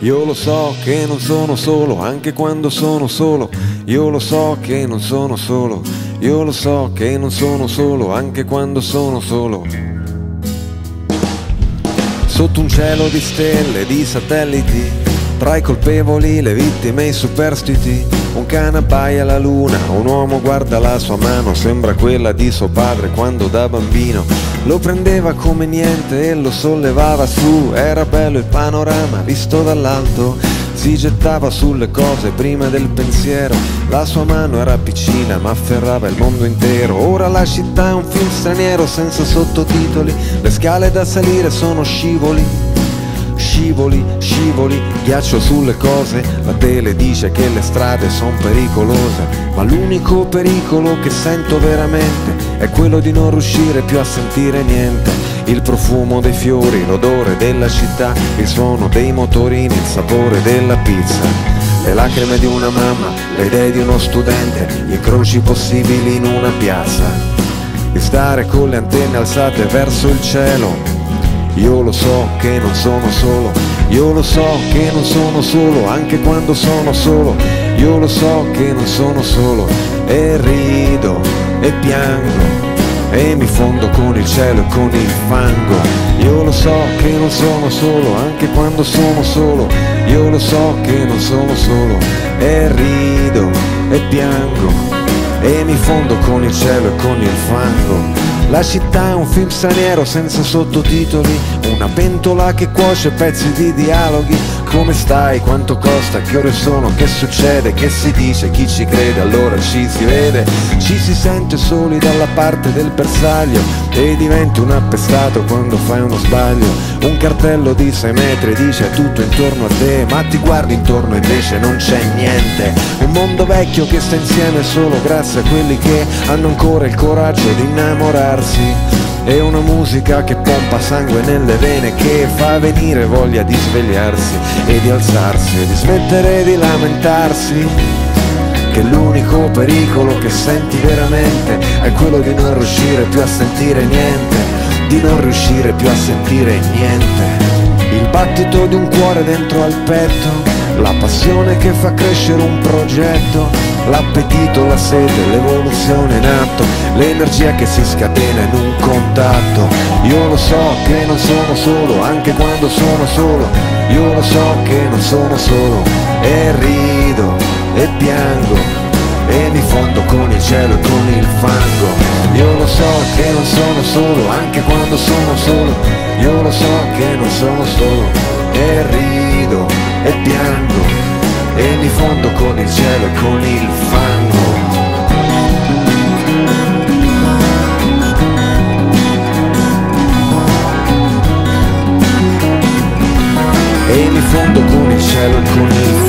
Io lo so che non sono solo, anche quando sono solo. Io lo so che non sono solo. Io lo so che non sono solo, anche quando sono solo. Sotto un cielo di stelle, di satelliti, tra i colpevoli, le vittime e i superstiti. Un cane abbaia alla luna, un uomo guarda la sua mano, sembra quella di suo padre quando da bambino lo prendeva come niente e lo sollevava su, era bello il panorama visto dall'alto, si gettava sulle cose prima del pensiero, la sua mano era piccina ma afferrava il mondo intero, ora la città è un film straniero senza sottotitoli, le scale da salire sono scivoli scivoli, scivoli, ghiaccio sulle cose, la tele dice che le strade sono pericolose, ma l'unico pericolo che sento veramente è quello di non riuscire più a sentire niente, il profumo dei fiori, l'odore della città, il suono dei motorini, il sapore della pizza. Le lacrime di una mamma, le idee di uno studente, gli incroci possibili in una piazza. Di stare con le antenne alzate verso il cielo, io lo so che non sono solo, io lo so che non sono solo, anche quando sono solo. Io lo so che non sono solo e rido e piango e mi fondo con il cielo e con il fango. Io lo so che non sono solo, anche quando sono solo. Io lo so che non sono solo e rido e piango e mi fondo con il cielo e con il fango. La città è un film straniero senza sottotitoli, una pentola che cuoce pezzi di dialoghi. Come stai? Quanto costa? Che ore sono? Che succede? Che si dice? Chi ci crede? Allora ci si vede. Ci si sente soli dalla parte del bersaglio e diventi un appestato quando fai uno sbaglio. Un cartello di 6 metri dice tutto intorno a te, ma ti guardi intorno e invece non c'è niente. Un mondo vecchio che sta insieme solo grazie a quelli che hanno ancora il coraggio di innamorarsi è una musica che pompa sangue nelle vene che fa venire voglia di svegliarsi e di alzarsi e di smettere di lamentarsi. Che l'unico pericolo che senti veramente è quello di non riuscire più a sentire niente di non riuscire più a sentire niente. Il battito di un cuore dentro al petto la passione che fa crescere un progetto, l'appetito, la sete, l'evoluzione in atto, l'energia che si scatena in un contatto. Io lo so che non sono solo, anche quando sono solo, io lo so che non sono solo, e rido e piango e mi fondo con il cielo e con il fango. Io lo so che non sono solo, anche quando sono solo, io lo so che non sono solo, e rido e piango e mi fondo con il cielo e con il fango American